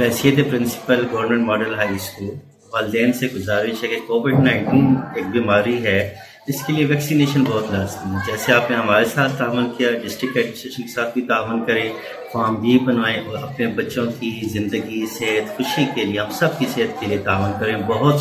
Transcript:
हैसियत principal government model high school वालदेन से गुजारिश है कि कोविड नाइन्टीन एक बीमारी है इसके लिए वैक्सीनेशन बहुत लाजमी है। जैसे आपने हमारे साथ तावन किया डिस्ट्रिक्ट एडमिनिस्ट्रेशन के साथ भी तावन करें फॉर्म भी बनवाएँ और अपने बच्चों की ज़िंदगी, सेहत, खुशी के लिए, हम सब की सेहत के लिए तावन करें। बहुत